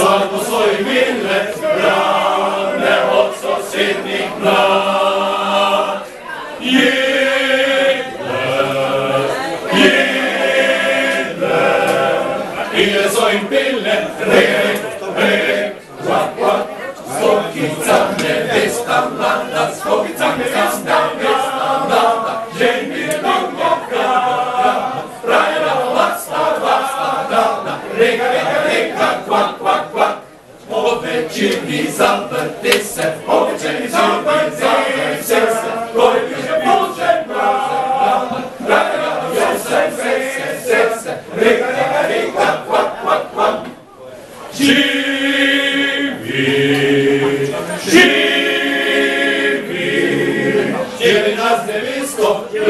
soy, bu soy millet, ne olsa senin lan. Re, re, wak, wak, so kitsa ne destan Povećini zavrti se, povećini zavrti se, koji je požena. Raja, raja, se, se, se, se, se, rega, rega, rega, quack, quack, quack. Živi, živi, cijeli nas nevinsko, glas